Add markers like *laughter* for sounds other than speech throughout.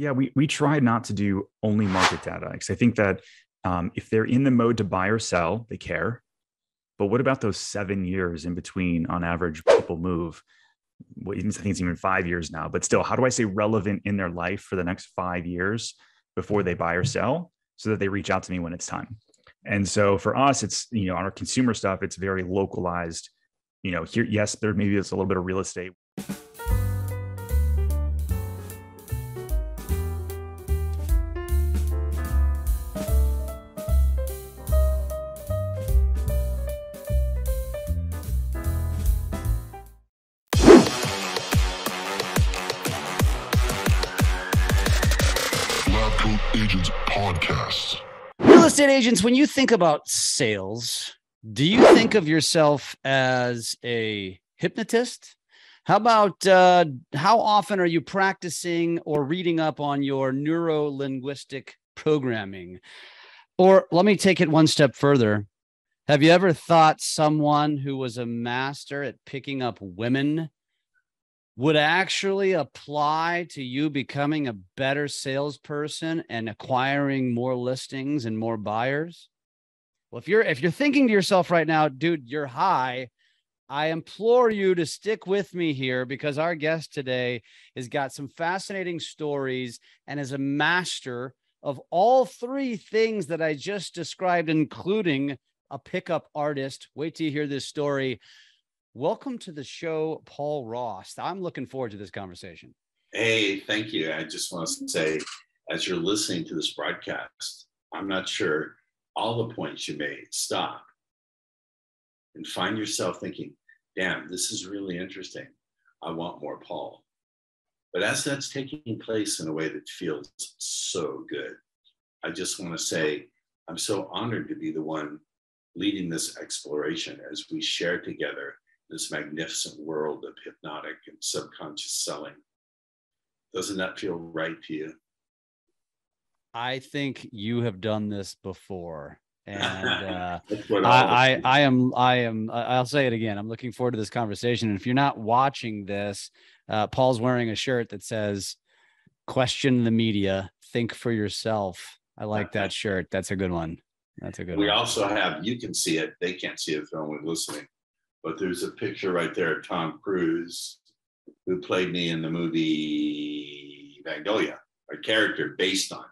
Yeah, we we try not to do only market data because I think that um, if they're in the mode to buy or sell, they care. But what about those seven years in between? On average, people move. Well, I think it's even five years now, but still, how do I say relevant in their life for the next five years before they buy or sell, so that they reach out to me when it's time? And so for us, it's you know on our consumer stuff, it's very localized. You know, here, yes, there maybe it's a little bit of real estate. Estate agents, when you think about sales, do you think of yourself as a hypnotist? How about uh, how often are you practicing or reading up on your neuro linguistic programming? Or let me take it one step further. Have you ever thought someone who was a master at picking up women would actually apply to you becoming a better salesperson and acquiring more listings and more buyers? Well, if you're if you're thinking to yourself right now, dude, you're high, I implore you to stick with me here because our guest today has got some fascinating stories and is a master of all three things that I just described, including a pickup artist. Wait till you hear this story. Welcome to the show, Paul Ross. I'm looking forward to this conversation. Hey, thank you. I just want to say, as you're listening to this broadcast, I'm not sure all the points you made. Stop and find yourself thinking, damn, this is really interesting. I want more Paul. But as that's taking place in a way that feels so good, I just want to say, I'm so honored to be the one leading this exploration as we share together this magnificent world of hypnotic and subconscious selling. Doesn't that feel right to you? I think you have done this before. And *laughs* uh, I, I, I, am, I am, I'll say it again. I'm looking forward to this conversation. And if you're not watching this, uh, Paul's wearing a shirt that says, question the media, think for yourself. I like *laughs* that shirt. That's a good one. That's a good we one. We also have, you can see it. They can't see it if only listening but there's a picture right there of Tom Cruise, who played me in the movie Magnolia, a character based on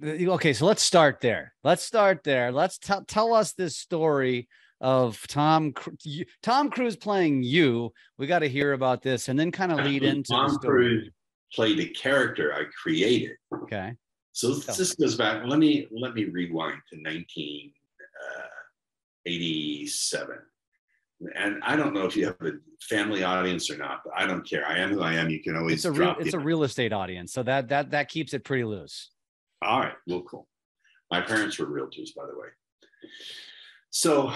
me. Okay, so let's start there. Let's start there. Let's t- tell us this story of Tom Tom Cruise playing you. We got to hear about this and then kind of lead into Tom Cruise played a character I created. Okay. So this goes back. Let me let me rewind to 19 uh, 87. And I don't know if you have a family audience or not, but I don't care. I am who I am. You can always it's a real, it's a real estate audience, so that that that keeps it pretty loose. All right, well, cool. My parents were realtors, by the way. So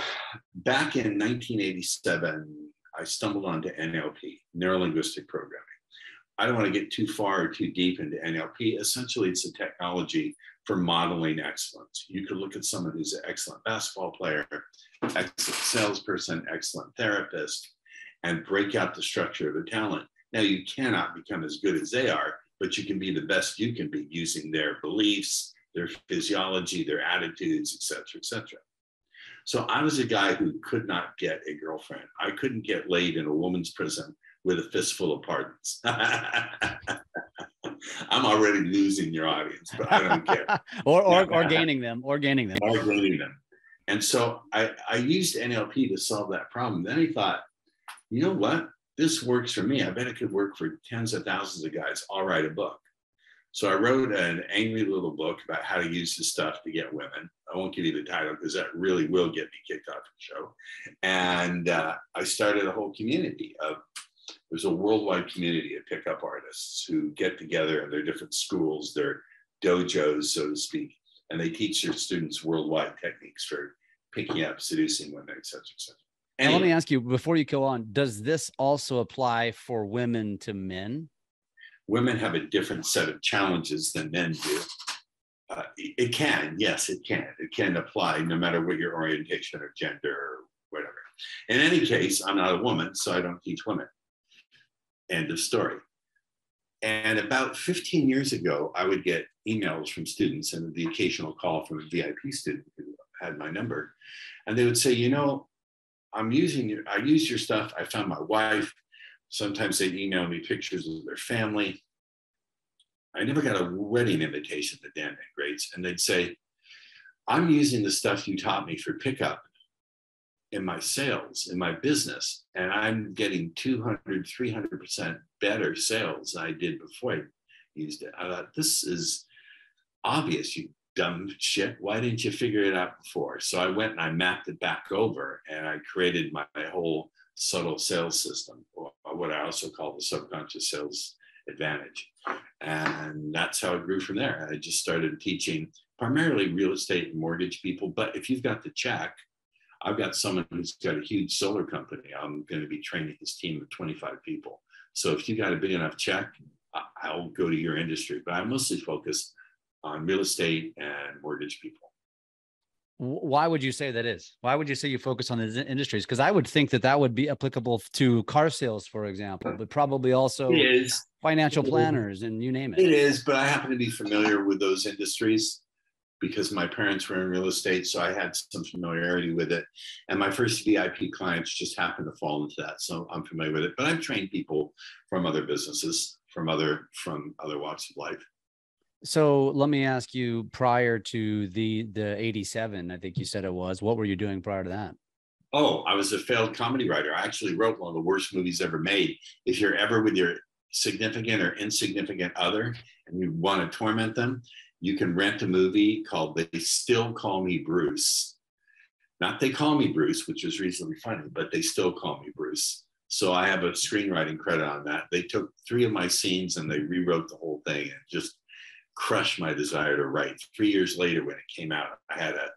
back in 1987, I stumbled onto NLP, neuro linguistic programming. I don't want to get too far or too deep into NLP. Essentially, it's a technology for modeling excellence. You could look at someone who's an excellent basketball player, excellent salesperson, excellent therapist, and break out the structure of their talent. Now, you cannot become as good as they are, but you can be the best you can be using their beliefs, their physiology, their attitudes, etc., etc. So I was a guy who could not get a girlfriend. I couldn't get laid in a woman's prison with a fistful of pardons. *laughs* *laughs* I'm already losing your audience, but I don't care. *laughs* or or, or gaining them, or gaining them. Or gaining them. And so I, I used NLP to solve that problem. Then I thought, you know what? This works for me. I bet it could work for tens of thousands of guys. I'll write a book. So I wrote an angry little book about how to use this stuff to get women. I won't give you the title because that really will get me kicked off the show. And uh, I started a whole community of there's a worldwide community of pickup artists who get together in their different schools, their dojos, so to speak, and they teach their students worldwide techniques for picking up, seducing women, et cetera, et cetera. Anyway, and let me ask you before you go on, does this also apply for women to men? Women have a different set of challenges than men do. Uh, it can, yes, it can. It can apply no matter what your orientation or gender or whatever. In any case, I'm not a woman, so I don't teach women. End of story. And about 15 years ago, I would get emails from students and the occasional call from a VIP student who had my number. And they would say, you know, I'm using your, I use your stuff. I found my wife. Sometimes they'd email me pictures of their family. I never got a wedding invitation to Dan Greats. And they'd say, I'm using the stuff you taught me for pickup in my sales, in my business, and I'm getting 200, 300% better sales than I did before I used it. I thought, this is obvious, you dumb shit. Why didn't you figure it out before? So I went and I mapped it back over and I created my, my whole subtle sales system, or what I also call the subconscious sales advantage. And that's how it grew from there. I just started teaching primarily real estate and mortgage people. But if you've got the check, I've got someone who's got a huge solar company. I'm going to be training his team of 25 people. So if you got a big enough check, I'll go to your industry. But I mostly focus on real estate and mortgage people. Why would you say that is? Why would you say you focus on these industries? Because I would think that that would be applicable to car sales, for example, but probably also financial planners and you name it. It is, but I happen to be familiar with those industries because my parents were in real estate, so I had some familiarity with it. And my first VIP clients just happened to fall into that, so I'm familiar with it. But I've trained people from other businesses, from other from other walks of life. So let me ask you: prior to the the '87, I think you said it was. What were you doing prior to that? Oh, I was a failed comedy writer. I actually wrote one of the worst movies ever made. If you're ever with your significant or insignificant other and you want to torment them, you can rent a movie called They Still Call Me Bruce. Not They Call Me Bruce, which was reasonably funny, but They Still Call Me Bruce. So I have a screenwriting credit on that. They took three of my scenes and they rewrote the whole thing and just crushed my desire to write. Three years later, when it came out, I had a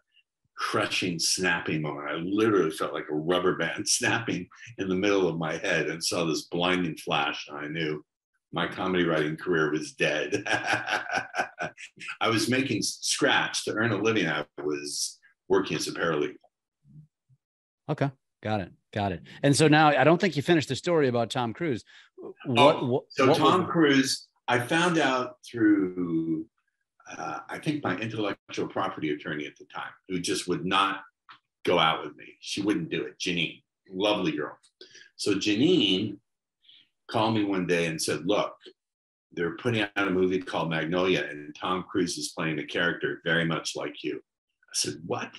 crushing, snapping moment. I literally felt like a rubber band *laughs* snapping in the middle of my head and saw this blinding flash. And I knew my comedy writing career was dead. *laughs* I was making scratch to earn a living. I was working as a paralegal. Okay, got it, got it. And so now I don't think you finished the story about Tom Cruise. What? Oh, what so what Tom was... Cruise, I found out through, uh, I think my intellectual property attorney at the time, who just would not go out with me. She wouldn't do it. Janine, lovely girl. So Janine called me one day and said, Look, they're putting out a movie called Magnolia, and Tom Cruise is playing a character very much like you. I said, What?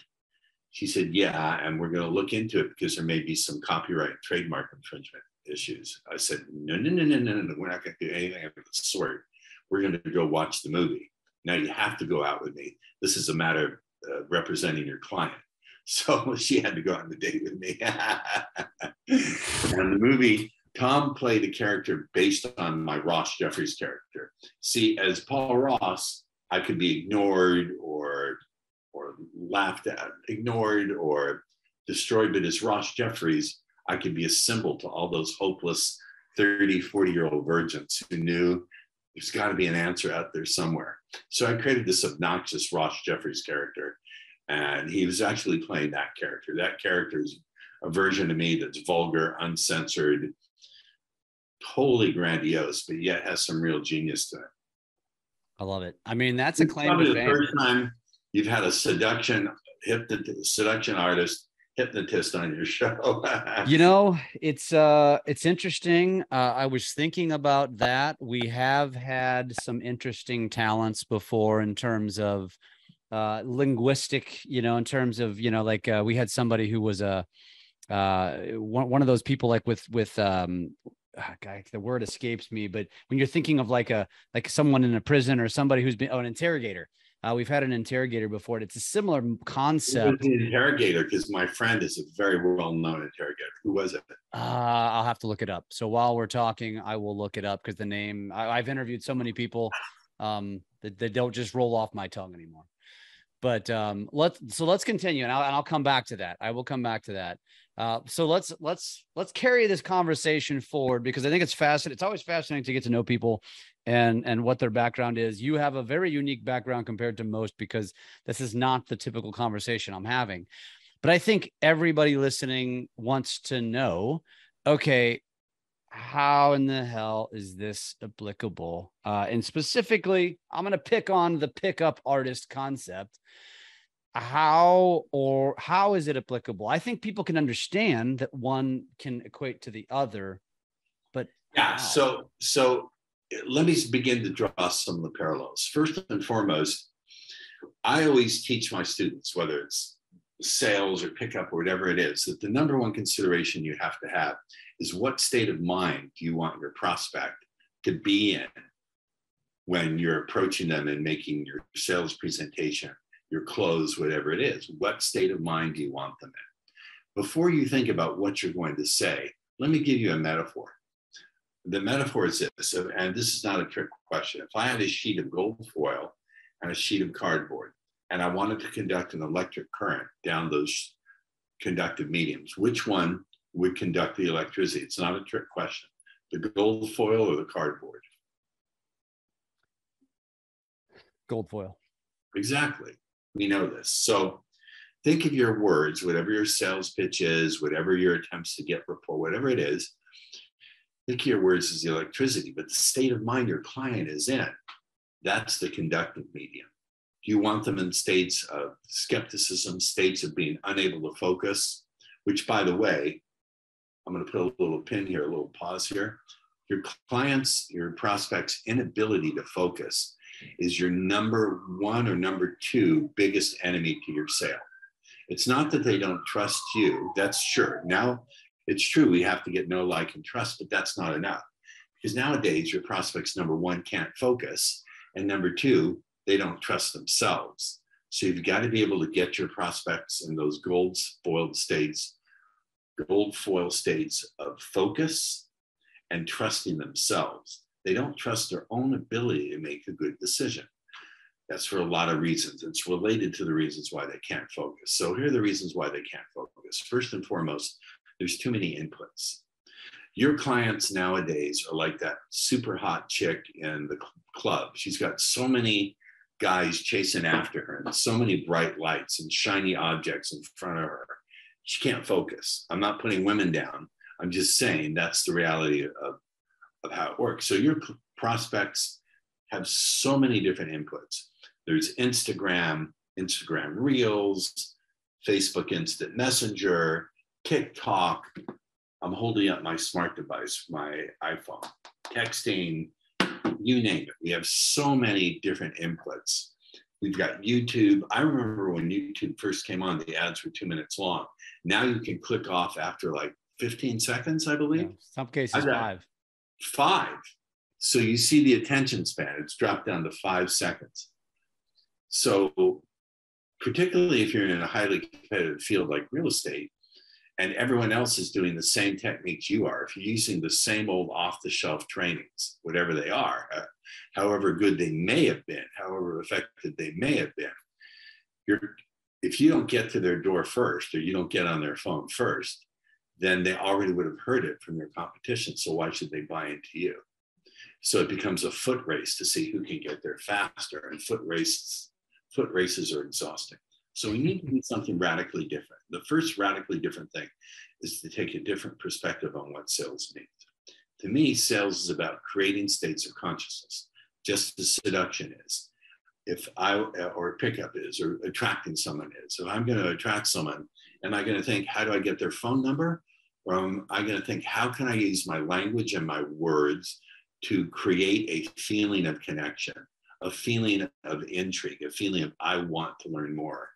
She said, Yeah, and we're going to look into it because there may be some copyright and trademark infringement issues. I said, No, no, no, no, no, no. We're not going to do anything of the sort. We're going to go watch the movie. Now you have to go out with me. This is a matter of uh, representing your client. *laughs* So she had to go on the date with me. *laughs* and the movie Tom played a character based on my Ross Jeffries character. See, as Paul Ross, I could be ignored or or laughed at, ignored or destroyed, but as Ross Jeffries, I could be a symbol to all those hopeless 30, 40 year old virgins who knew there's got to be an answer out there somewhere. So I created this obnoxious Ross Jeffries character, and he was actually playing that character. That character is a version of me that's vulgar, uncensored, totally grandiose, but yet has some real genius to it. I love it. I mean, that's a claim. Probably the first time you've had a seduction hypnot, seduction artist hypnotist on your show. *laughs* you know, it's uh it's interesting. Uh, I was thinking about that. We have had some interesting talents before in terms of uh linguistic, you know, in terms of, you know, like uh, we had somebody who was a uh one, one of those people like with with um oh, God, the word escapes me, but when you're thinking of like a like someone in a prison or somebody who's been oh an interrogator. Uh, we've had an interrogator before. It's a similar concept. Interrogator, because my friend is a very well-known interrogator. Who was it? Uh, I'll have to look it up. So while we're talking, I will look it up because the name I, have interviewed so many people um, that, that don't just roll off my tongue anymore. But um, let's so let's continue, and I'll, and I'll come back to that. I will come back to that. Uh, so let's let's let's carry this conversation forward because I think it's fascinating. It's always fascinating to get to know people and and what their background is. You have a very unique background compared to most because this is not the typical conversation I'm having. But I think everybody listening wants to know, okay, how in the hell is this applicable? Uh, and specifically, I'm going to pick on the pickup artist concept. How or how is it applicable? I think people can understand that one can equate to the other, but yeah. Wow. So so let me begin to draw some of the parallels. First and foremost, I always teach my students, whether it's sales or pickup or whatever it is, that the number one consideration you have to have is what state of mind do you want your prospect to be in when you're approaching them and making your sales presentation, your close, whatever it is? What state of mind do you want them in? Before you think about what you're going to say, let me give you a metaphor. The metaphor is this, and this is not a trick question. If I had a sheet of gold foil and a sheet of cardboard, and I wanted to conduct an electric current down those conductive mediums. Which one would conduct the electricity? It's not a trick question. The gold foil or the cardboard? Gold foil. Exactly. We know this. So think of your words, whatever your sales pitch is, whatever your attempts to get rapport, whatever it is. Think of your words as the electricity, but the state of mind your client is in, that's the conductive medium. Do you want them in states of skepticism, states of being unable to focus? Which, by the way, I'm going to put a little pin here, a little pause here. Your clients, your prospects' inability to focus is your number one or number two biggest enemy to your sale. It's not that they don't trust you. That's sure. Now, it's true we have to get know, like, and trust, but that's not enough. Because nowadays, your prospects, number one, can't focus. And number two, they don't trust themselves. So you've got to be able to get your prospects in those gold foiled states, gold foil states of focus and trusting themselves. They don't trust their own ability to make a good decision. That's for a lot of reasons. It's related to the reasons why they can't focus. So here are the reasons why they can't focus. First and foremost, there's too many inputs. Your clients nowadays are like that super hot chick in the club. She's got so many guys chasing after her and so many bright lights and shiny objects in front of her. She can't focus. I'm not putting women down. I'm just saying that's the reality of, of how it works. So your prospects have so many different inputs. There's Instagram, Instagram Reels, Facebook Instant Messenger, TikTok. I'm holding up my smart device, my iPhone, texting, you name it. We have so many different inputs. We've got YouTube. I remember when YouTube first came on, the ads were two minutes long. Now you can click off after like 15 seconds, I believe. Yeah, some cases five. Five. So you see the attention span, it's dropped down to five seconds. So, particularly if you're in a highly competitive field like real estate, and everyone else is doing the same techniques you are, if you're using the same old off the shelf trainings, whatever they are, uh, however good they may have been, however effective they may have been, you're, if you don't get to their door first or you don't get on their phone first, then they already would have heard it from your competition. So why should they buy into you? So it becomes a foot race to see who can get there faster, and foot races foot races are exhausting. So we need to do something radically different. The first radically different thing is to take a different perspective on what sales means. To me, sales is about creating states of consciousness, just as seduction is. If I, or pickup is, or attracting someone is. If I'm going to attract someone, am I going to think, how do I get their phone number? Or am I going to think, how can I use my language and my words to create a feeling of connection, a feeling of intrigue, a feeling of I want to learn more?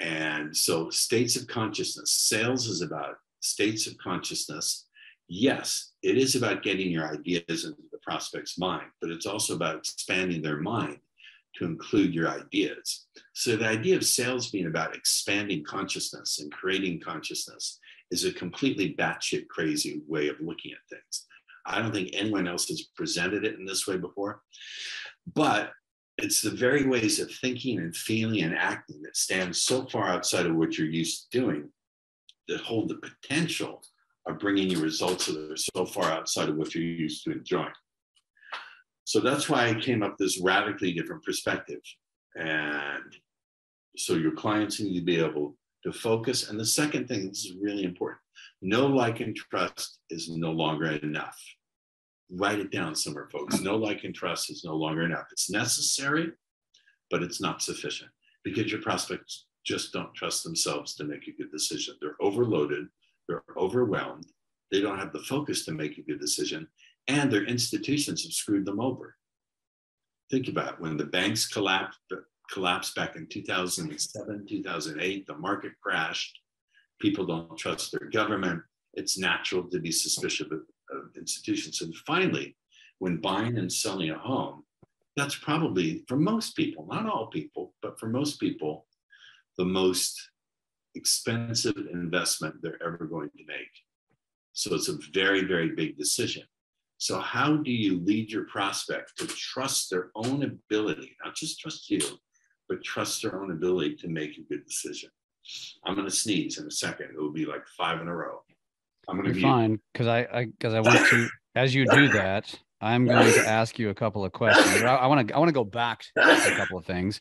And so, states of consciousness, sales is about states of consciousness. Yes, it is about getting your ideas into the prospect's mind, but it's also about expanding their mind to include your ideas. So, the idea of sales being about expanding consciousness and creating consciousness is a completely batshit crazy way of looking at things. I don't think anyone else has presented it in this way before. But it's the very ways of thinking and feeling and acting that stand so far outside of what you're used to doing that hold the potential of bringing you results that are so far outside of what you're used to enjoying. So that's why I came up this radically different perspective. And so your clients need to be able to focus. And the second thing, this is really important no like and trust is no longer enough. Write it down somewhere, folks. No like and trust is no longer enough. It's necessary, but it's not sufficient because your prospects just don't trust themselves to make a good decision. They're overloaded, they're overwhelmed, they don't have the focus to make a good decision, and their institutions have screwed them over. Think about it. when the banks collapsed, collapsed back in 2007, 2008, the market crashed. People don't trust their government. It's natural to be suspicious of, of institutions. And finally, when buying and selling a home, that's probably for most people, not all people, but for most people, the most expensive investment they're ever going to make. So it's a very, very big decision. So, how do you lead your prospect to trust their own ability, not just trust you, but trust their own ability to make a good decision? I'm going to sneeze in a second. It will be like five in a row. I'm going to be fine because I because I, I want to *laughs* as you do that. I'm going to ask you a couple of questions. I want to I want to go back to a couple of things.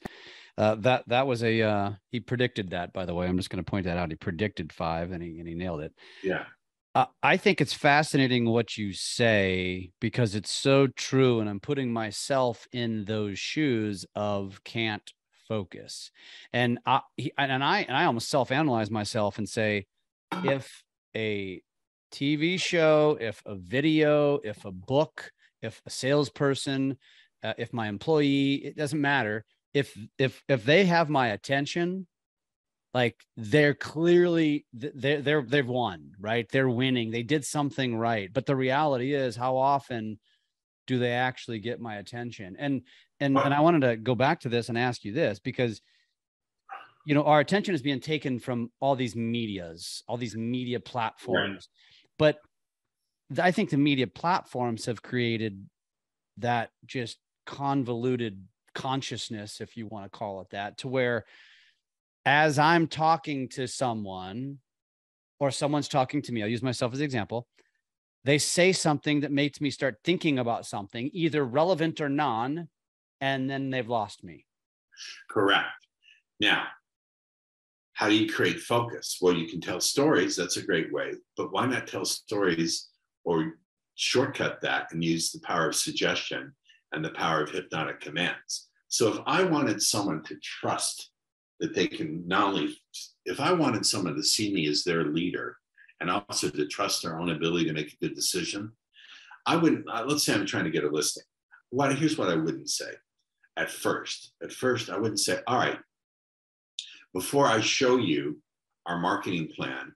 Uh, that that was a uh, he predicted that by the way. I'm just going to point that out. He predicted five and he and he nailed it. Yeah. I think it's fascinating what you say because it's so true, and I'm putting myself in those shoes of can't focus, and I and I and I almost self analyze myself and say, if a TV show, if a video, if a book, if a salesperson, uh, if my employee, it doesn't matter. If if if they have my attention like they're clearly they're they're they've won right? They're winning. They did something right. But the reality is how often do they actually get my attention? And and and i wanted to go back to this and ask you this because you know our attention is being taken from all these medias all these media platforms. But i think the media platforms have created that just convoluted consciousness, if you want to call it that, to where as I'm talking to someone or someone's talking to me, I'll use myself as an example. They say something that makes me start thinking about something, either relevant or non, and then they've lost me. Correct. Now, how do you create focus? Well, you can tell stories. That's a great way. But why not tell stories or shortcut that and use the power of suggestion and the power of hypnotic commands. So if I wanted someone to trust that they can not only, if I wanted someone to see me as their leader and also to trust their own ability to make a good decision, I wouldn't, uh, let's say I'm trying to get a listing. What, here's what I wouldn't say at first. At first, I wouldn't say, all right, before I show you our marketing plan,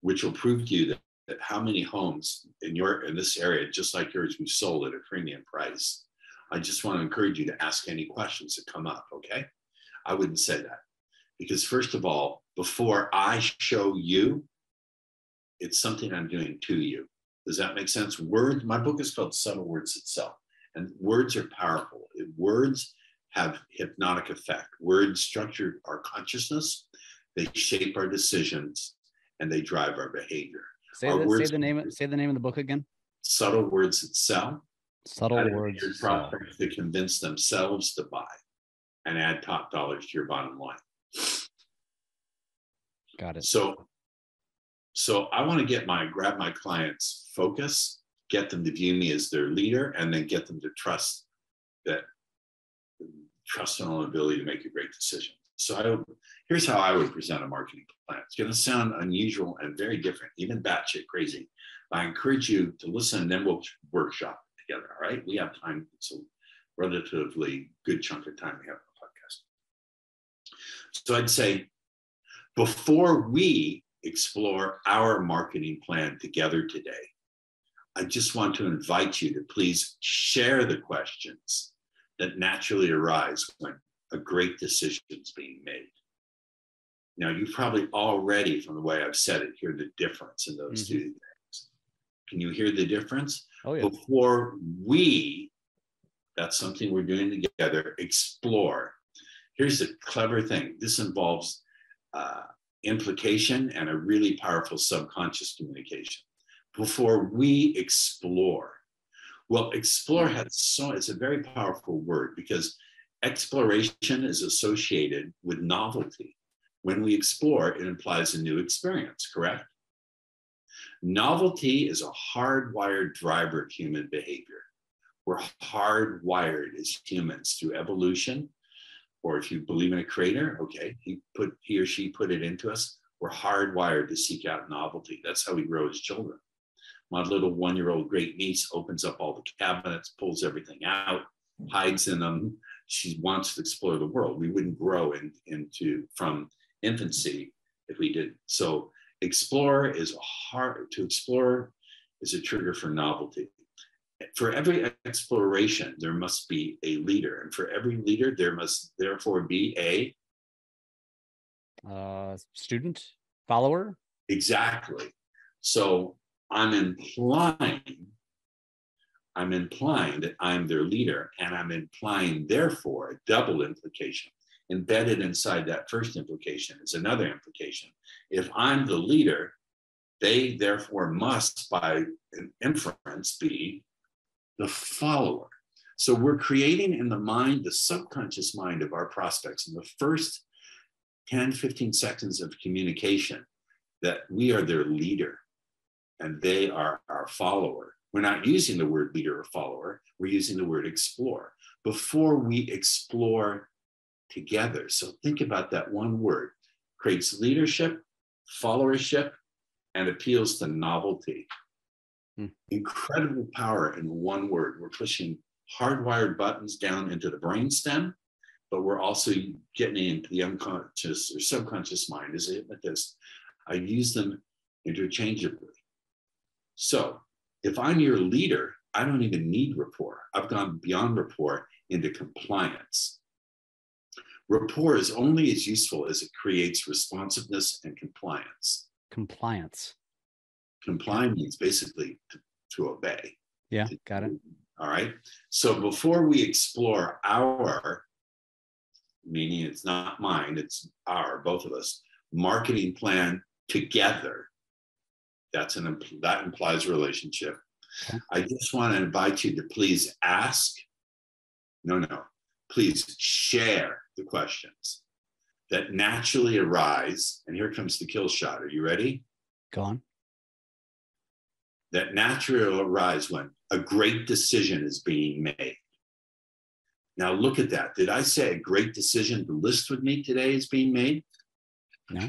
which will prove to you that, that how many homes in your in this area, just like yours, we've sold at a premium price. I just want to encourage you to ask any questions that come up, okay? I wouldn't say that. Because, first of all, before I show you, it's something I'm doing to you. Does that make sense? Words, my book is called Subtle Words That Sell, and words are powerful. Words have hypnotic effect. Words structure our consciousness, they shape our decisions, and they drive our behavior. Say, our the, say the name. Say the name of the book again. Subtle Words That Sell. Subtle words. Prospects to convince themselves to buy and add top dollars to your bottom line. Got it. So, so I want to get my grab my clients' focus, get them to view me as their leader, and then get them to trust that trust and own ability to make a great decision. So I, here's how I would present a marketing plan. It's going to sound unusual and very different, even batshit crazy. I encourage you to listen, and then we'll workshop together. All right. We have time. It's a relatively good chunk of time we have on the podcast. So I'd say before we explore our marketing plan together today, I just want to invite you to please share the questions that naturally arise when a great decision is being made. Now, you probably already, from the way I've said it, hear the difference in those mm-hmm. two things. Can you hear the difference? oh, yeah. before we, that's something we're doing together, explore. Here's the clever thing this involves uh, implication and a really powerful subconscious communication. Before we explore, well, explore has so, it's a very powerful word because exploration is associated with novelty. When we explore, it implies a new experience, correct? Novelty is a hardwired driver of human behavior. We're hardwired as humans through evolution, or if you believe in a creator, okay, he put he or she put it into us. We're hardwired to seek out novelty. That's how we grow as children. My little one-year-old great niece opens up all the cabinets, pulls everything out, hides in them. She wants to explore the world. We wouldn't grow in, into from infancy if we didn't. So explore is a hard to explore is a trigger for novelty. For every exploration, there must be a leader, and for every leader, there must therefore be a uh, student, follower. Exactly. So I'm implying, I'm implying that I'm their leader, and I'm implying, therefore, a double implication. Embedded inside that first implication is another implication. If I'm the leader, they therefore must, by inference, be the follower. So we're creating in the mind, the subconscious mind of our prospects in the first 10, 15 seconds of communication that we are their leader and they are our follower. We're not using the word leader or follower, we're using the word explore. Before we explore together. So think about that one word creates leadership, followership, and appeals to novelty. Hmm. Incredible power in one word. We're pushing hardwired buttons down into the brainstem, but we're also getting into the unconscious or subconscious mind as a hypnotist. I use them interchangeably. So if I'm your leader, I don't even need rapport. I've gone beyond rapport into compliance. Rapport is only as useful as it creates responsiveness and compliance. Compliance. Comply means basically to, to obey. Yeah, got it. All right. So before we explore our, meaning it's not mine, it's our, both of us, marketing plan together, that's an that implies relationship. Okay. I just want to invite you to please ask. No, no, please share the questions that naturally arise. And here comes the kill shot. Are you ready? Go on. That naturally arise when a great decision is being made. Now look at that. Did I say a great decision to list with me today is being made? No.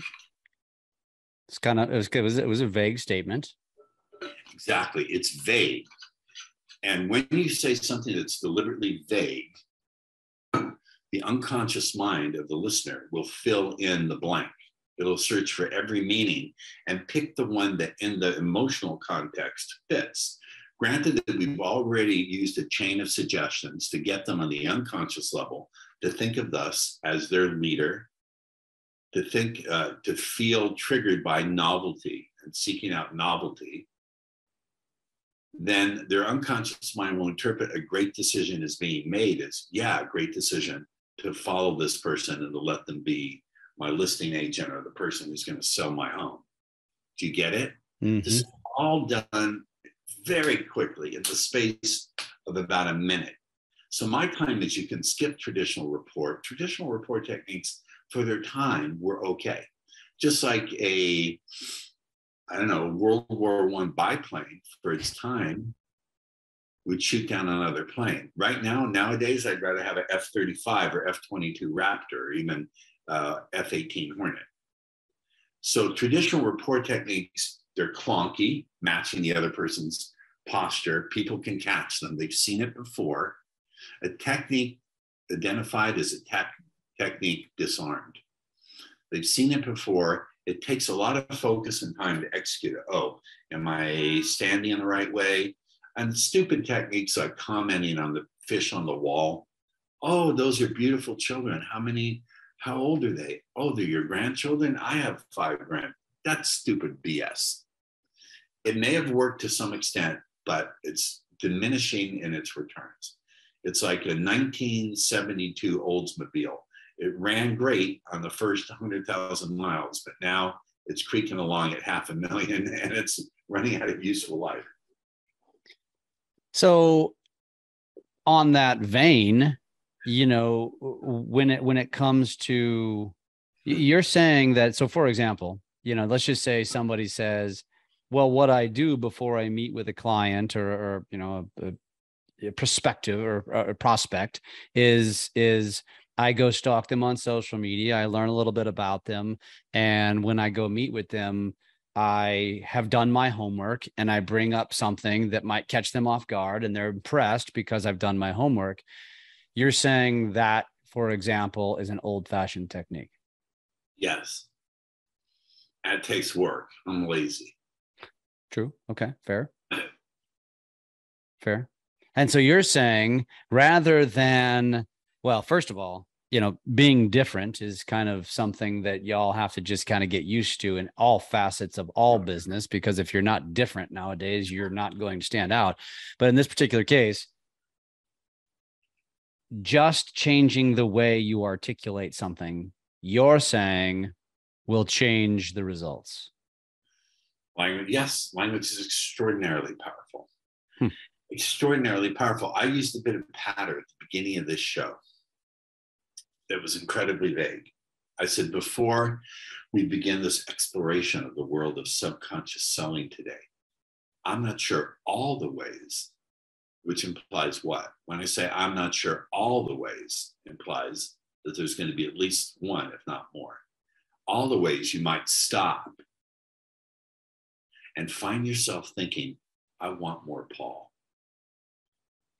It's kind of it was, it was it was a vague statement. Exactly, it's vague, and when you say something that's deliberately vague, the unconscious mind of the listener will fill in the blank. It'll search for every meaning and pick the one that in the emotional context fits. Granted that we've already used a chain of suggestions to get them on the unconscious level to think of us as their leader, to think, uh, to feel triggered by novelty and seeking out novelty, then their unconscious mind will interpret a great decision as being made as, yeah, great decision to follow this person and to let them be my listing agent or the person who's going to sell my home. Do you get it? Mm-hmm. This is all done very quickly in the space of about a minute. So my claim is you can skip traditional rapport. Traditional rapport techniques for their time were okay. Just like a, I don't know, World War One biplane for its time would shoot down another plane. Right now, nowadays, I'd rather have an F-35 or F-22 Raptor or even uh, F-18 Hornet. So traditional rapport techniques, they're clunky, matching the other person's posture. People can catch them. They've seen it before. A technique identified as a tech technique disarmed. They've seen it before. It takes a lot of focus and time to execute it. Oh, am I standing in the right way? And stupid techniques like commenting on the fish on the wall. Oh, those are beautiful children. How many, how old are they? Oh, they're your grandchildren? I have five grand. That's stupid BS. It may have worked to some extent, but it's diminishing in its returns. It's like a 1972 Oldsmobile it ran great on the first 100,000 miles, but now it's creaking along at half a million *laughs* and it's running out of useful life. So, on that vein, you know, when it when it comes to You're saying that. So, for example, you know, let's just say somebody says, well, what I do before I meet with a client or, or you know, a, a prospective or a prospect is, is, I go stalk them on social media. I learn a little bit about them. And when I go meet with them, I have done my homework and I bring up something that might catch them off guard and they're impressed because I've done my homework. You're saying that, for example, is an old fashioned technique. Yes. That takes work. I'm lazy. True. Okay. Fair. Fair. And so you're saying rather than, well, first of all, you know, being different is kind of something that y'all have to just kind of get used to in all facets of all business. Because if you're not different nowadays, you're not going to stand out. But in this particular case, just changing the way you articulate something, you're saying will change the results. Language, yes, language is extraordinarily powerful. Hmm. Extraordinarily powerful. I used a bit of patter at the beginning of this show that was incredibly vague. I said, before we begin this exploration of the world of subconscious selling today, I'm not sure all the ways, which implies what? When I say I'm not sure all the ways, implies that there's going to be at least one, if not more. All the ways you might stop and find yourself thinking, I want more Paul.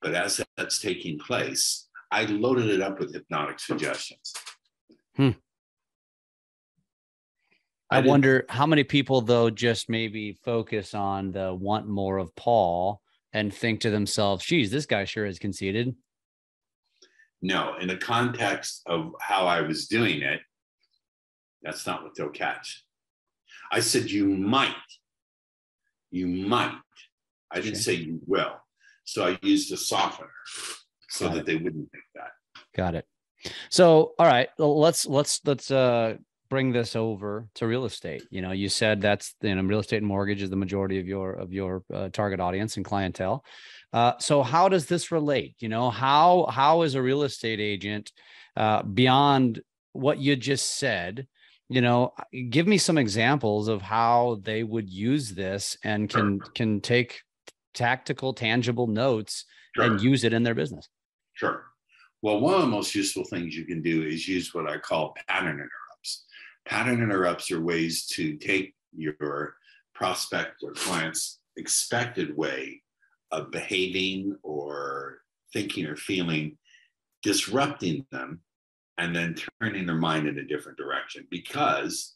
But as that's taking place, I loaded it up with hypnotic suggestions. Hmm. I, I wonder how many people though just maybe focus on the want more of Paul and think to themselves, geez, this guy sure is conceited. No, in the context of how I was doing it, that's not what they'll catch. I said, you might. You might. I didn't okay. say you will. So I used a softener so Got that it. they wouldn't think that. Got it. So, all right, let's let's let's uh bring this over to real estate. You know, you said that's you know real estate and mortgage is the majority of your of your uh, target audience and clientele. Uh, so, how does this relate? You know, how how is a real estate agent uh, beyond what you just said? You know, give me some examples of how they would use this and can sure. can take tactical, tangible notes sure. and use it in their business. Sure. Well, one of the most useful things you can do is use what I call pattern interrupts. Pattern interrupts are ways to take your prospect or client's expected way of behaving or thinking or feeling, disrupting them, and then turning their mind in a different direction because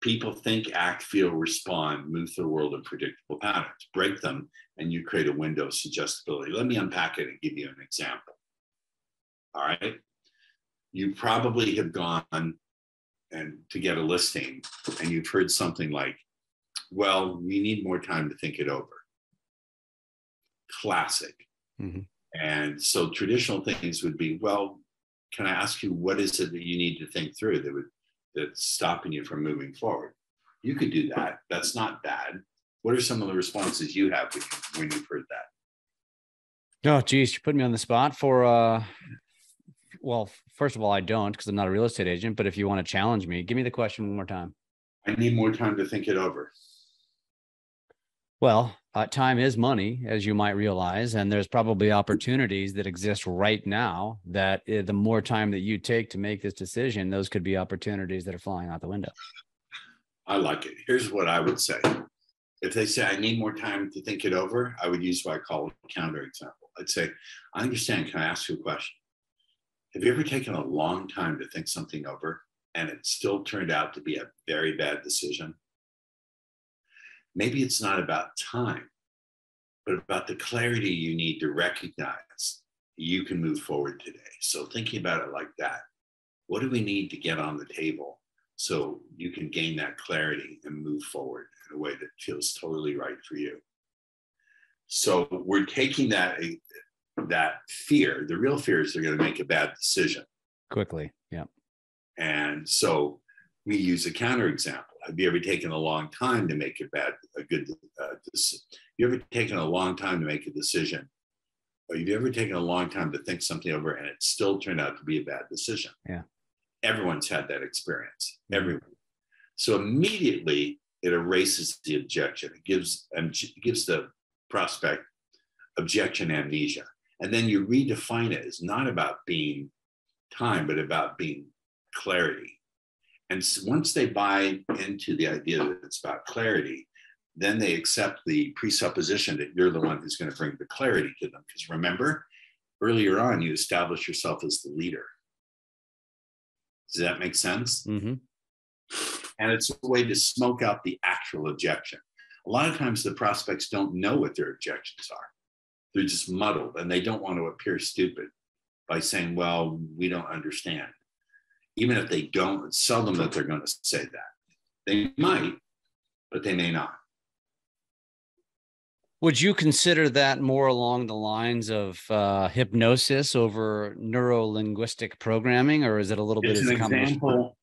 people think, act, feel, respond, move through the world in predictable patterns. Break them, and you create a window of suggestibility. Let me unpack it and give you an example. All right. You probably have gone and to get a listing, and you've heard something like, well, we need more time to think it over. Classic. Mm-hmm. And so traditional things would be, well, can I ask you what is it that you need to think through that would that's stopping you from moving forward. You could do that. That's not bad. What are some of the responses you have when, you, you've heard that? Oh, geez, you put me on the spot for. uh Well, first of all, I don't because I'm not a real estate agent. But if you want to challenge me, give me the question one more time. I need more time to think it over. Well, uh, time is money, as you might realize, and there's probably opportunities that exist right now that uh, the more time that you take to make this decision, those could be opportunities that are flying out the window. I like it. Here's what I would say. If they say, I need more time to think it over, I would use what I call a counter example. I'd say, I understand. Can I ask you a question? Have you ever taken a long time to think something over and it still turned out to be a very bad decision? maybe it's not about time, but about the clarity you need to recognize you can move forward today. So, thinking about it like that, what do we need to get on the table so you can gain that clarity and move forward in a way that feels totally right for you? So, we're taking that that fear. The real fear is they're going to make a bad decision quickly. Yeah. And so we use a counterexample. Have you ever taken a long time to make a bad, a good uh, decision? You ever taken a long time to make a decision? Or have you ever taken a long time to think something over and it still turned out to be a bad decision? Yeah. Everyone's had that experience. Everyone. So immediately it erases the objection. It gives and gives the prospect objection amnesia. And then you redefine it as not about being time, but about being clarity. And once they buy into the idea that it's about clarity, then they accept the presupposition that you're the one who's going to bring the clarity to them. Because remember, earlier on, you establish yourself as the leader. Does that make sense? Mm-hmm. And it's a way to smoke out the actual objection. A lot of times the prospects don't know what their objections are. They're just muddled and they don't want to appear stupid by saying, well, we don't understand. Even if they don't, it's seldom that they're going to say that. They might, but they may not. Would you consider that more along the lines of uh, hypnosis over neuro linguistic programming, or is it a little it's bit? An example.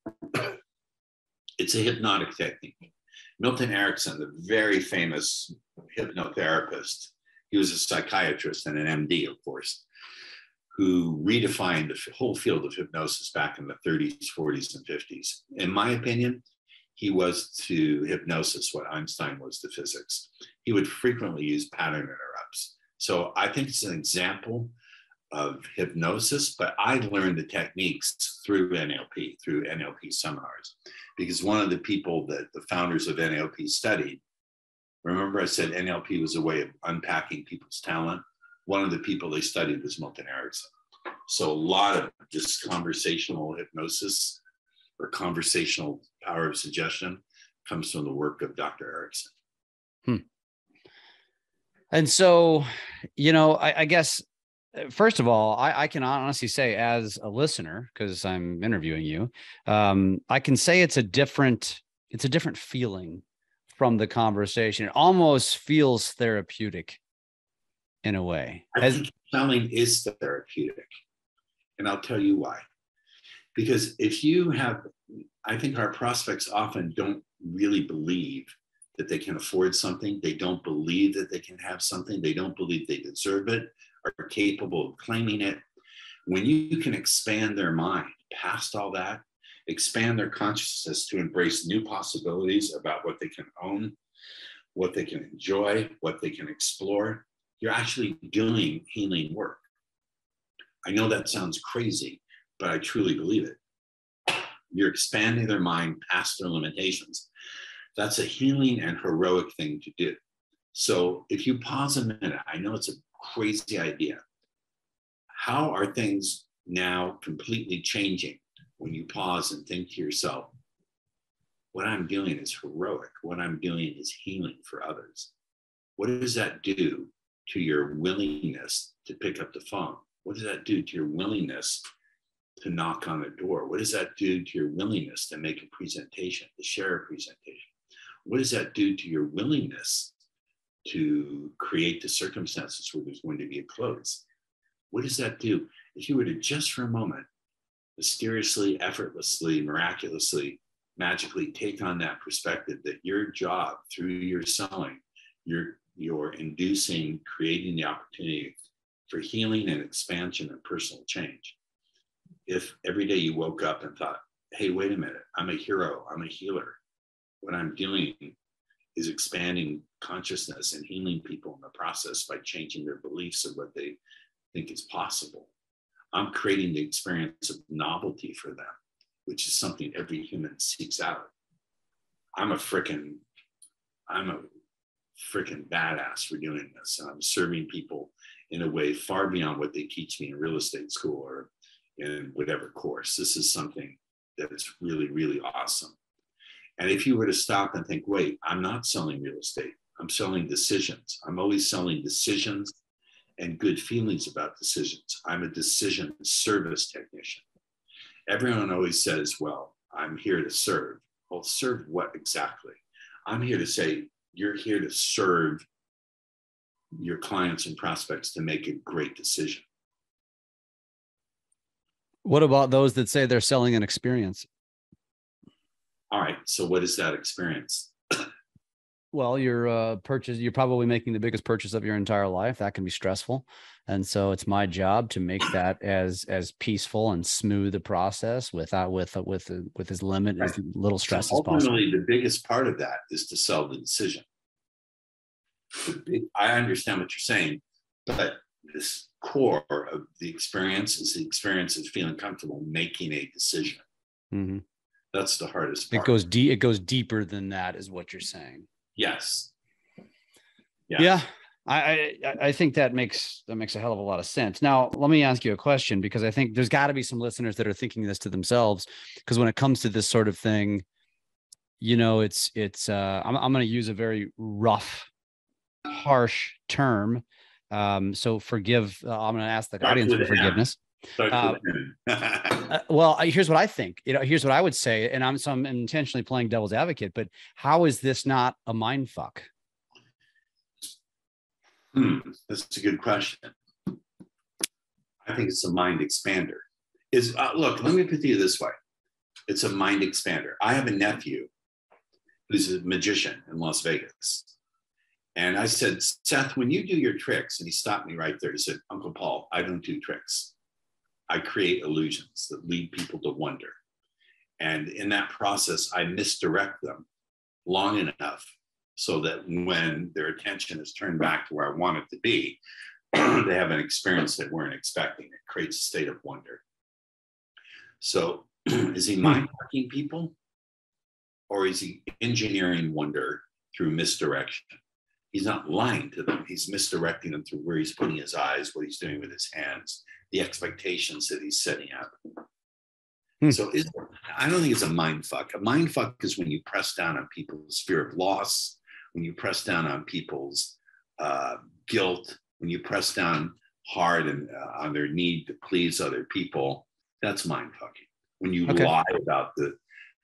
It's a hypnotic technique. Milton Erickson, the very famous hypnotherapist, he was a psychiatrist and an MD, of course, who redefined the whole field of hypnosis back in the 30s, 40s, and 50s. In my opinion, he was to hypnosis what Einstein was to physics. He would frequently use pattern interrupts. So I think it's an example of hypnosis, but I learned the techniques through NLP, through NLP seminars, because one of the people that the founders of NLP studied, remember I said NLP was a way of unpacking people's talent. One of the people they studied was Milton Erickson. So a lot of just conversational hypnosis or conversational power of suggestion comes from the work of Dr. Erickson. Hmm. And so, you know, I, I guess first of all, I, I, can honestly say, as a listener, because I'm interviewing you, um, I can say it's a different, it's a different feeling from the conversation. It almost feels therapeutic in a way. I As, think selling is therapeutic, and I'll tell you why. Because if you have, I think our prospects often don't really believe that they can afford something. They don't believe that they can have something. They don't believe they deserve it, are capable of claiming it. When you can expand their mind past all that, expand their consciousness to embrace new possibilities about what they can own, what they can enjoy, what they can explore, you're actually doing healing work. I know that sounds crazy, but I truly believe it. You're expanding their mind past their limitations. That's a healing and heroic thing to do. So if you pause a minute, I know it's a crazy idea. How are things now completely changing when you pause and think to yourself, what I'm doing is heroic. What I'm doing is healing for others. What does that do to your willingness to pick up the phone? What does that do to your willingness to knock on a door? What does that do to your willingness to make a presentation, to share a presentation? What does that do to your willingness to create the circumstances where there's going to be a close? What does that do? If you were to just for a moment, mysteriously, effortlessly, miraculously, magically take on that perspective that your job through your selling, you're, you're inducing, creating the opportunity for healing and expansion and personal change if every day you woke up and thought, hey, wait a minute, I'm a hero, I'm a healer. What I'm doing is expanding consciousness and healing people in the process by changing their beliefs of what they think is possible. I'm creating the experience of novelty for them, which is something every human seeks out. I'm a freaking, I'm a freaking badass for doing this. And I'm serving people in a way far beyond what they teach me in real estate school or in whatever course. This is something that's really, really awesome. And if you were to stop and think, wait, I'm not selling real estate, I'm selling decisions. I'm always selling decisions and good feelings about decisions. I'm a decision service technician. Everyone always says, well, I'm here to serve. Well, serve what exactly? I'm here to say, you're here to serve your clients and prospects to make a great decision. What about those that say they're selling an experience? All right. So, what is that experience? Well, you're uh, purchase. You're probably making the biggest purchase of your entire life. That can be stressful, and so it's my job to make that as as peaceful and smooth a process without with with with as limit right. as little stress so as possible. Ultimately, the biggest part of that is to sell the decision. I understand what you're saying, but this core of the experience is the experience of feeling comfortable making a decision. Mm-hmm. That's the hardest part. It goes deep. It goes deeper than that, is what you're saying. Yes. Yeah. Yeah. I, I, I think that makes that makes a hell of a lot of sense. Now, let me ask you a question because I think there's got to be some listeners that are thinking this to themselves. Because when it comes to this sort of thing, you know, it's it's uh, I'm I'm going to use a very rough, harsh term. Um, so forgive. Uh, I'm going to ask the audience for forgiveness. Uh, *laughs* uh, well, here's what I think. You know, here's what I would say, and I'm so I'm intentionally playing devil's advocate. But how is this not a mind fuck? Hmm, that's a good question. I think it's a mind expander. Is uh, look, let me put it this way: it's a mind expander. I have a nephew who's a magician in Las Vegas, and I said, Seth, when you do your tricks, and he stopped me right there. He said, Uncle Paul, I don't do tricks. I create illusions that lead people to wonder. And in that process, I misdirect them long enough so that when their attention is turned back to where I want it to be, *clears throat* they have an experience they weren't expecting. It creates a state of wonder. So, *clears throat* is he hmm. mind fucking people? Or is he engineering wonder through misdirection? He's not lying to them, he's misdirecting them through where he's putting his eyes, what he's doing with his hands, the expectations that he's setting up. Hmm. So I don't think it's a mind fuck. A mind fuck is when you press down on people's fear of loss, when you press down on people's uh, guilt, when you press down hard and uh, on their need to please other people. That's mind fucking. When you okay. lie about the,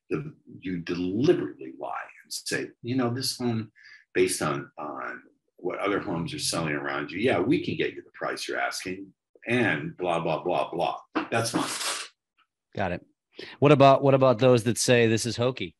the, you deliberately lie and say, you know, this home based on on what other homes are selling around you. Yeah, we can get you the price you're asking and blah blah blah blah. That's fine. Got it. What about what about those that say this is hokey?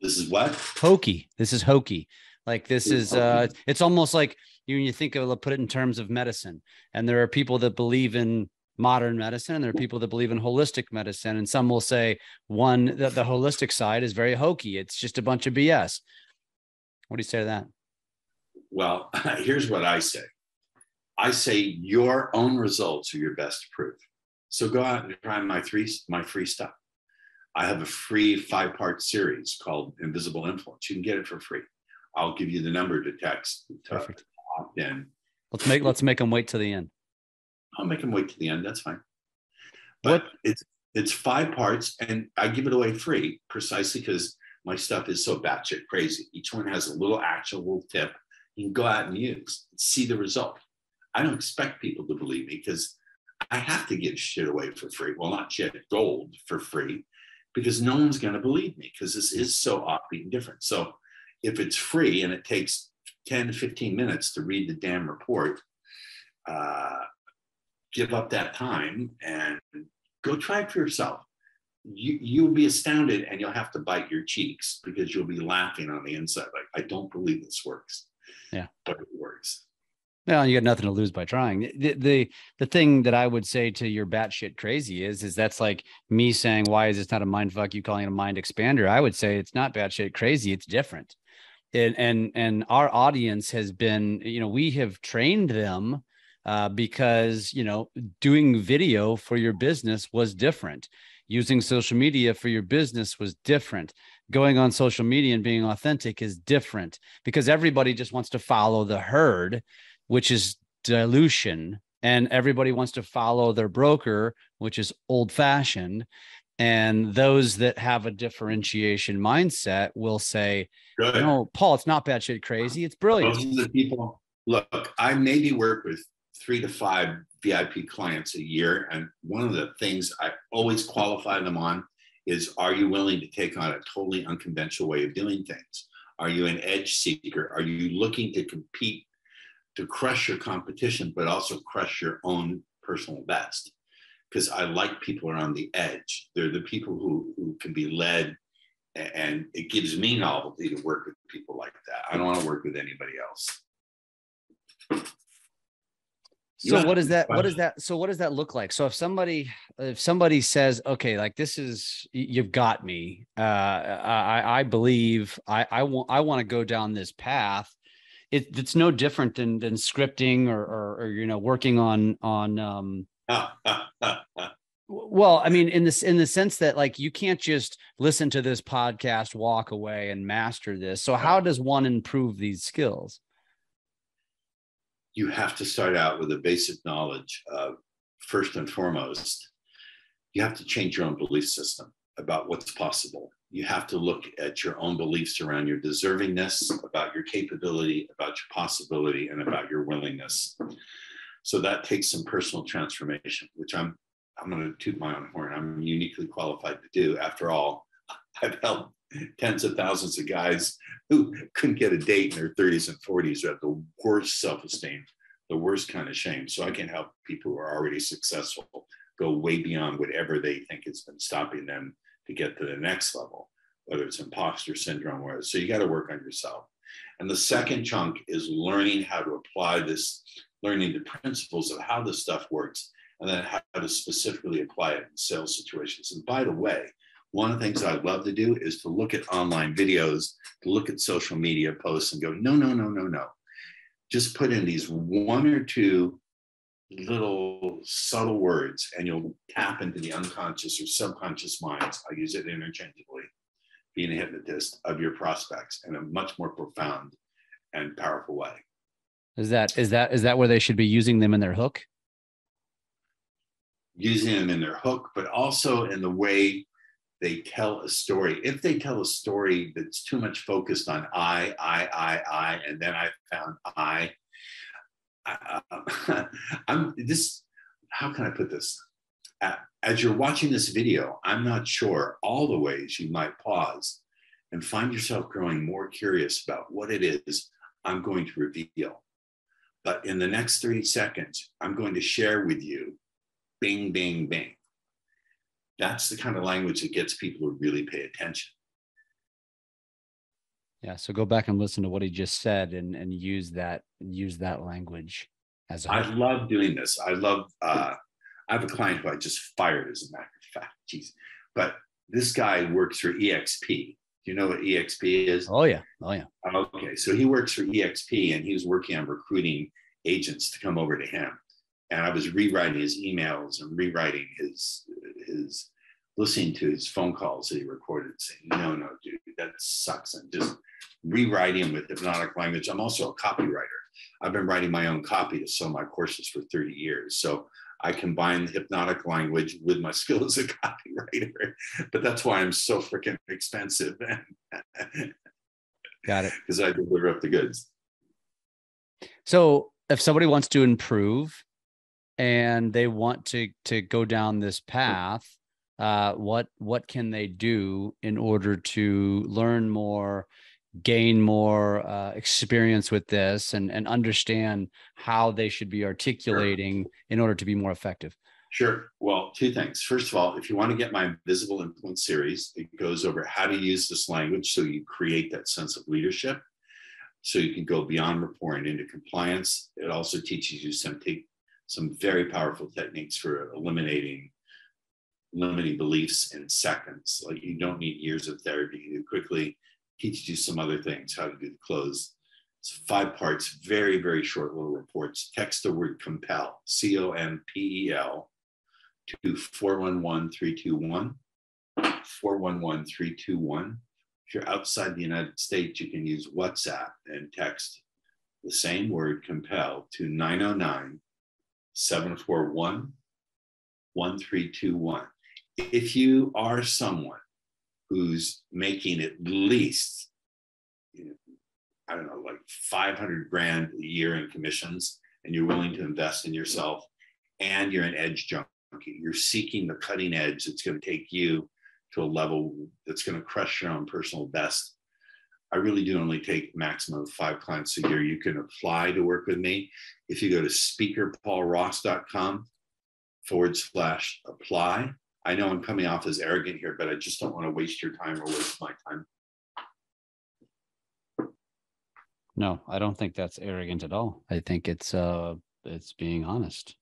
This is what? Hokey. This is hokey. Like this is uh it's almost like you when you think of put it in terms of medicine. And there are people that believe in modern medicine and there are people that believe in holistic medicine. And some will say one that the holistic side is very hokey. It's just a bunch of BS. What do you say to that? Well, *laughs* here's what I say I say your own results are your best proof. So go out and try my three my free stuff. I have a free five part series called Invisible Influence. You can get it for free. I'll give you the number to text to Perfect. opt in. Let's make let's make them wait to the end. I'll make them wait to the end. That's fine. But what? it's it's five parts, and I give it away free precisely because my stuff is so batshit crazy. Each one has a little actionable tip you can go out and use, see the result. I don't expect people to believe me because I have to give shit away for free. Well, not shit, gold for free, because no one's going to believe me because this is so offbeat and different. So if it's free and it takes 10 to 15 minutes to read the damn report, uh, give up that time and go try it for yourself. You, you'll be astounded and you'll have to bite your cheeks because you'll be laughing on the inside. Like, I don't believe this works. Yeah. But it works. Well, you got nothing to lose by trying. The, the the thing that I would say to your batshit crazy is is that's like me saying, why is this not a mind fuck? You calling it a mind expander? I would say it's not batshit crazy. It's different. And and and our audience has been, you know, we have trained them uh, because you know doing video for your business was different. Using social media for your business was different going on social media and being authentic is different because everybody just wants to follow the herd which is dilution and everybody wants to follow their broker which is old fashioned and those that have a differentiation mindset will say Good. no paul it's not bad shit crazy it's brilliant. Those are the people look i maybe work with three to five vip clients a year and one of the things i always qualify them on is are you willing to take on a totally unconventional way of doing things? Are you an edge seeker? Are you looking to compete to crush your competition, but also crush your own personal best. Because I like people on the edge. They're the people who, who can be led and it gives me novelty to work with people like that. I don't want to work with anybody else. So what does that what does that so what does that look like? So if somebody if somebody says, okay, like this is you've got me, uh I I believe I I want I want to go down this path. It, it's no different than than scripting or, or, or you know working on on um *laughs* well i mean in this in the sense that like you can't just listen to this podcast walk away and master this. So how does one improve these skills? You have to start out with a basic knowledge of first and foremost you have to change your own belief system about what's possible you have to look at your own beliefs around your deservingness about your capability about your possibility and about your willingness. So that takes some personal transformation which i'm i'm going to toot my own horn. I'm uniquely qualified to do. After all *laughs* i've helped tens of thousands of guys who couldn't get a date in their 30s and 40s who have the worst self-esteem, the worst kind of shame. So I can help people who are already successful go way beyond whatever they think has been stopping them to get to the next level, whether it's imposter syndrome or so you got to work on yourself. And the second chunk is learning how to apply this, learning the principles of how this stuff works, and then how to specifically apply it in sales situations. And by the way, one of the things I love to do is to look at online videos, to look at social media posts and go, no, no, no, no, no. Just put in these one or two little subtle words and you'll tap into the unconscious or subconscious minds. I use it interchangeably, being a hypnotist of your prospects in a much more profound and powerful way. Is that is that is that where they should be using them in their hook? Using them in their hook, but also in the way they tell a story. If they tell a story that's too much focused on I, I, I, I, and then I found I, I am *laughs* this. How can I put this? Uh, as you're watching this video, I'm not sure all the ways you might pause and find yourself growing more curious about what it is I'm going to reveal. But in the next 30 seconds, I'm going to share with you bing, bing, bing that's the kind of language that gets people to really pay attention. Yeah. So go back and listen to what he just said and, and use that, use that language as I love doing this. I love, uh, I have a client who I just fired as a matter of fact. Jeez. But this guy works for EXP. Do you know what EXP is? Oh yeah. Oh yeah. Okay. So he works for EXP and he was working on recruiting agents to come over to him. And I was rewriting his emails and rewriting his his listening to his phone calls that he recorded saying, no, no, dude, that sucks. And just rewriting with hypnotic language. I'm also a copywriter. I've been writing my own copy to sell my courses for 30 years. So I combine the hypnotic language with my *laughs* skill as a copywriter. But that's why I'm so freaking expensive. *laughs* Got it. Because I deliver up the goods. So if somebody wants to improve and they want to to go down this path, uh, what what can they do in order to learn more gain more uh, experience with this and, and understand how they should be articulating in order to be more effective Sure. Well, two things. First of all, if you want to get my Invisible Influence series, it goes over how to use this language so you create that sense of leadership. So you can go beyond rapport and into compliance. It also teaches you some take some very powerful techniques for eliminating limiting beliefs in seconds. Like you don't need years of therapy. You quickly teach you some other things, how to do the close. It's five parts, very, very short little reports. Text the word compel, C O M P E L, to 411 321. 411 321. If you're outside the United States, you can use WhatsApp and text the same word compel to 909 741 1321 if you are someone who's making at least, I don't know, like 500 grand a year in commissions, and you're willing to invest in yourself, and you're an edge junkie, you're seeking the cutting edge that's going to take you to a level that's going to crush your own personal best. I really do only take maximum of five clients a year. You can apply to work with me. If you go to speakerpaulross.com forward slash apply, I know I'm coming off as arrogant here, but I just don't want to waste your time or waste my time. No, I don't think that's arrogant at all. I think it's uh it's being honest.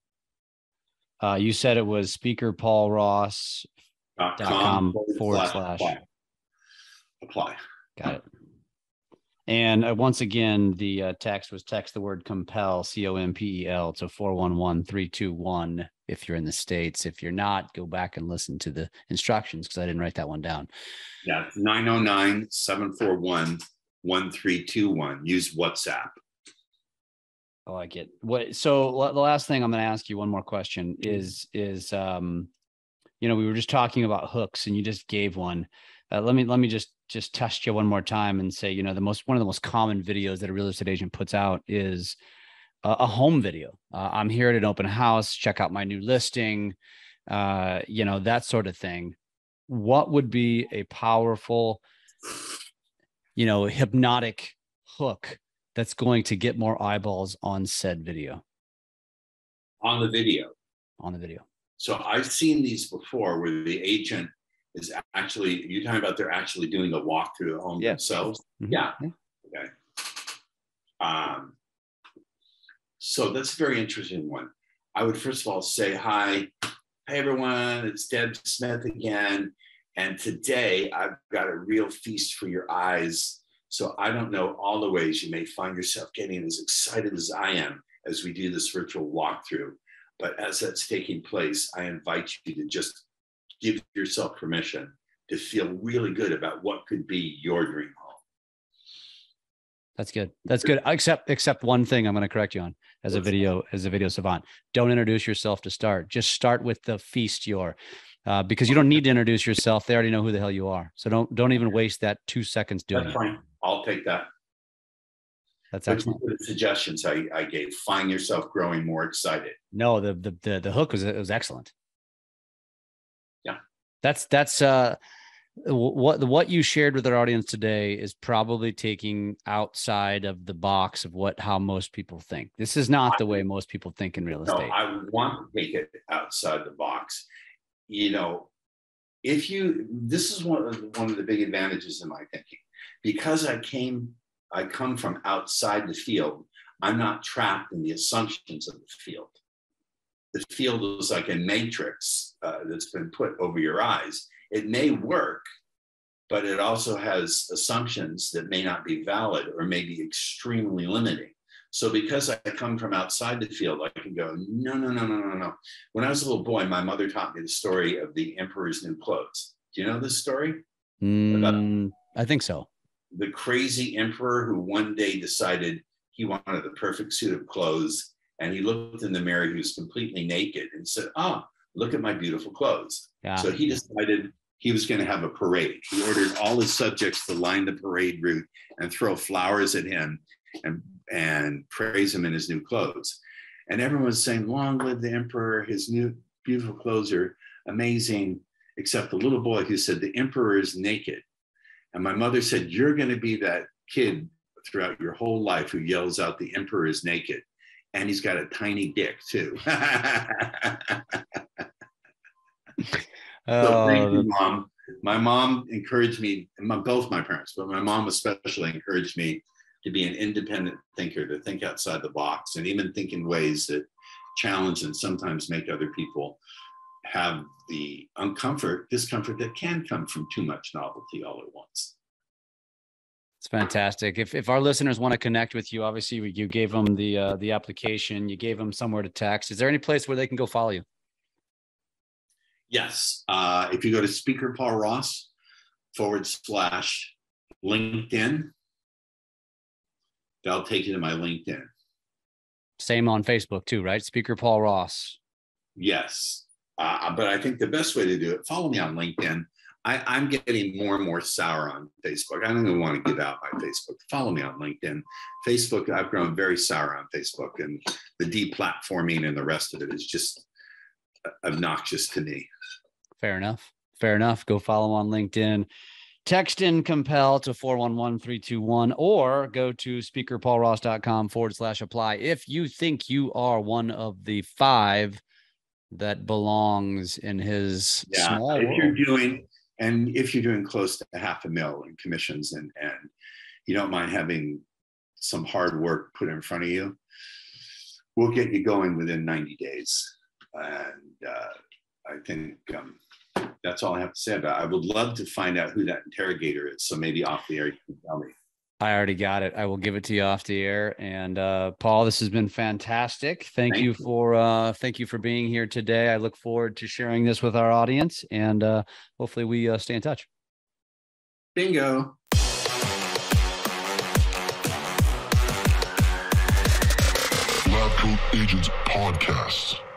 Uh you said it was speaker Paul Ross Dot com forward slash. apply. apply. Got it. And uh, once again, the uh, text was text the word compel, C O M P E L, to 411 321 if you're in the States. If you're not, go back and listen to the instructions because I didn't write that one down. Yeah, 909 741 1321. Use WhatsApp. I like it. What? So the last thing I'm going to ask you one more question is is um, you know, we were just talking about hooks, and you just gave one. Uh, let me let me just just test you one more time and say, you know, the most one of the most common videos that a real estate agent puts out is a, a home video. Uh, I'm here at an open house. Check out my new listing. Uh, you know, that sort of thing. What would be a powerful, you know, hypnotic hook that's going to get more eyeballs on said video on the video. on the video. So I've seen these before where the agent is actually, you're talking about they're actually doing a walkthrough at home Yeah. themselves. Mhm. Yeah. Okay. Um, so that's a very interesting one. I would first of all say hi. Hey everyone, it's Deb Smith again. And today I've got a real feast for your eyes. So I don't know all the ways you may find yourself getting as excited as I am as we do this virtual walkthrough. But as that's taking place, I invite you to just give yourself permission to feel really good about what could be your dream home. That's good. That's good. Except except one thing I'm going to correct you on as a video as a video savant. Don't introduce yourself to start. Just start with the feast your uh, because you don't need to introduce yourself. They already know who the hell you are. So don't don't even waste that two seconds doing That's it. fine. I'll take that. That's excellent. the suggestions I, I gave, find yourself growing more excited. No, the the the, the hook was it was excellent. That's that's uh what what you shared with our audience today is probably taking outside of the box of what how most people think. This is not the way most people think in real No, estate. I want to take it outside the box. You know, if you, this is one of the, one of the big advantages in my thinking. Because I came, I come from outside the field, I'm not trapped in the assumptions of the field. The field is like a matrix uh, that's been put over your eyes. It may work, but it also has assumptions that may not be valid or may be extremely limiting. So because I come from outside the field, I can go, no, no, no, no, no, no. When I was a little boy, my mother taught me the story of the emperor's new clothes. Do you know this story? Mm, I think so. The crazy emperor who one day decided he wanted the perfect suit of clothes. And he looked in the mirror, he was completely naked and said, Oh, look at my beautiful clothes. Yeah. So he decided he was going to have a parade. He ordered all his subjects to line the parade route and throw flowers at him and, and praise him in his new clothes. And everyone was saying, Long live the emperor. His new beautiful clothes are amazing. Except the little boy who said, The emperor is naked. And my mother said, You're going to be that kid throughout your whole life who yells out, The emperor is naked. And he's got a tiny dick too. *laughs* So thank Oh, you, mom. My mom encouraged me, my, both my parents, but my mom especially encouraged me to be an independent thinker, to think outside the box, and even think in ways that challenge and sometimes make other people have the uncomfort, discomfort that can come from too much novelty all at once. It's fantastic. If if our listeners want to connect with you, obviously you- gave them the uh, the application, you gave them somewhere to text. Is there any place where they can go follow you? Yes, uh, if you go to Speaker Paul Ross forward slash LinkedIn, that'll take you to my LinkedIn. Same on Facebook too, right? Speaker Paul Ross. Yes. Uh, but I think the best way to do it, follow me on LinkedIn. I, I'm getting more and more sour on Facebook. I don't even want to give out my Facebook. Follow me on LinkedIn. Facebook, I've grown very sour on Facebook, and the deplatforming and the rest of it is just uh, obnoxious to me. Fair enough. Fair enough. Go follow on LinkedIn. Text in compel to 411 321 or go to speakerpaulross.com forward slash apply. If you think you are one of the five that belongs in his yeah small if world. you're doing and if you're doing close to half a mil in commissions and and you don't mind having some hard work put in front of you we'll get you going within 90 days. And uh, i think um, that's all i have to say about it. I would love to find out who that interrogator is so maybe off the air you can tell me I already got it. I will give it to you off the air. And uh, Paul, this has been fantastic. Thank, Thank you you. for uh, thank you for being here today. I look forward to sharing this with our audience, and uh, hopefully we uh, stay in touch. bingo Lab Coat Agents Podcast.